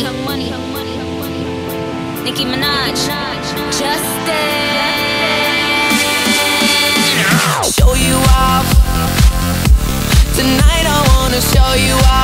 money. Nicki Minaj, Justin. Show you off. Tonight I wanna show you off.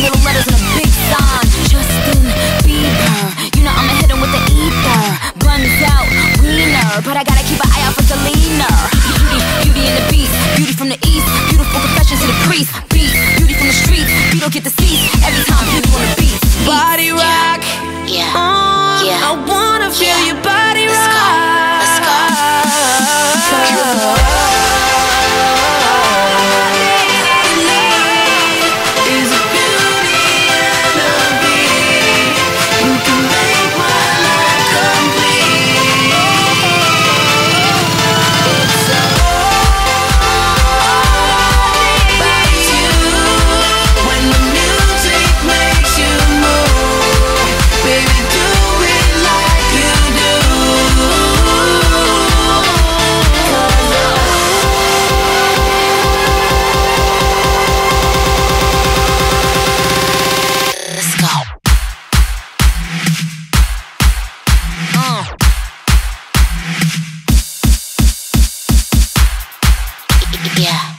middle letters and a big sign Justin Bieber You know I'ma hit him with the ether Guns out, wiener But I gotta keep an eye out for Selena. Beauty, beauty and the beast Beauty from the east Beautiful confessions to the priest Beat, beauty from the street. You don't get the Yeah.